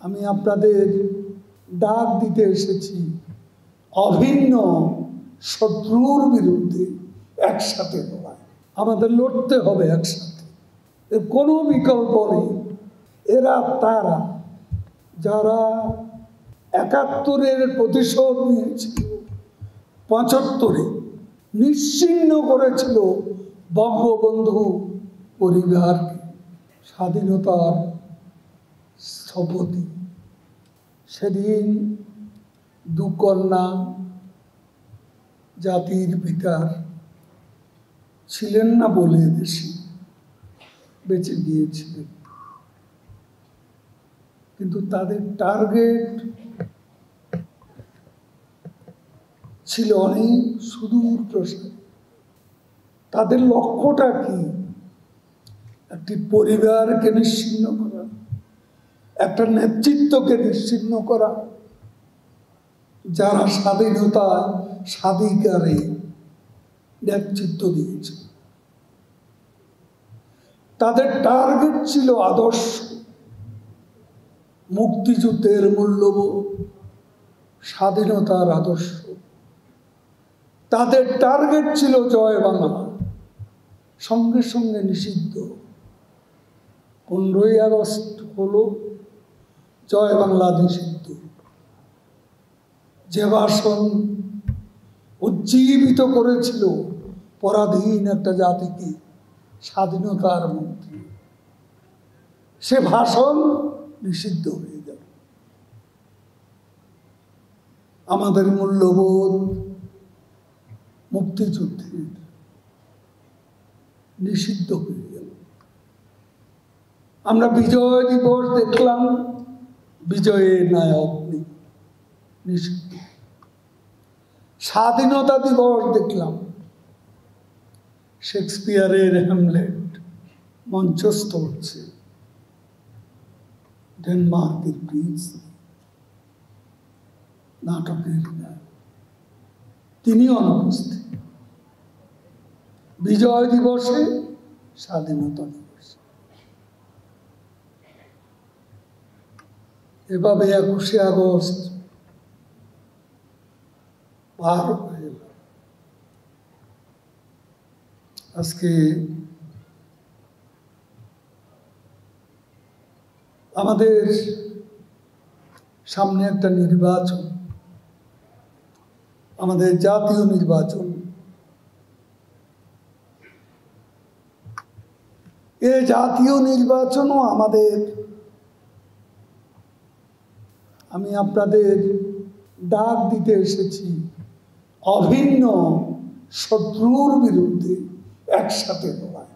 আমি আপনাদের ডাক দিতে এসেছি অভিন্ন শত্রুর বিরুদ্ধে একসাথে লড়াই। আমাদের লড়তে হবে একসাথে। এর কোনো বিকল্প নেই। এরা, তারা, যারা একাত্তরের প্রতিশোধ নিয়েছিল, পঁচাত্তরে নিশ্চিহ্ন করেছিল বঙ্গবন্ধু পরিবারকে। স্বাধীনতার স্থপতি সেদিন দুকন্যা জাতির পিতার ছিলেন না বলে দেশে বেঁচে গিয়েছিলেন। কিন্তু তাদের টার্গেট ছিল অনেক সুদূর প্রসারী। তাদের লক্ষ্যটা কি? একটি পরিবারকে নিশ্চিন্ন করা। একটা নেতৃত্বকে নিশ্চিন্ন করা। যারা স্বাধীনতা স্বাধিকারে নেতৃত্ব দিয়েছে। তাদের টার্গেট ছিল আদর্শ। মুক্তিযুদ্ধের মূল্যবোধ, স্বাধীনতার আদর্শ। তাদের টার্গেট ছিল জয় বাংলা। সঙ্গে সঙ্গে নিষিদ্ধ। পনেরোই আগস্ট হলো জয় বাংলা নিষিদ্ধ। যে ভাষণ উজ্জীবিত করেছিল পরাধীন একটা জাতিকে, স্বাধীনতার মন্ত্রী, সে ভাষণ নিষিদ্ধ হয়ে গেল। আমাদের মূল্যবোধ মুক্তিযুদ্ধের নিষিদ্ধ হয়ে গেল। আমরা বিজয় দিবস দেখলাম। বিজয়ের নায়ক স্বাধীনতা দিবস দেখলাম। শেক্সপিয়ারের হ্যামলেট মঞ্চস্থ হচ্ছে। ডেনমার্কের প্রিন্স। নাটকের তিনি অনুপস্থিত। বিজয় দিবসে স্বাধীনতা দিবসে। এভাবে একুশে আগস্ট পার হয়ে আজকে আমাদের সামনে একটা নির্বাচন, আমাদের জাতীয় নির্বাচন। এ জাতীয় নির্বাচনও আমাদের আমি আপনাদের ডাক দিতে এসেছি অভিন্ন শত্রুর বিরুদ্ধে একসাথে লড়াই।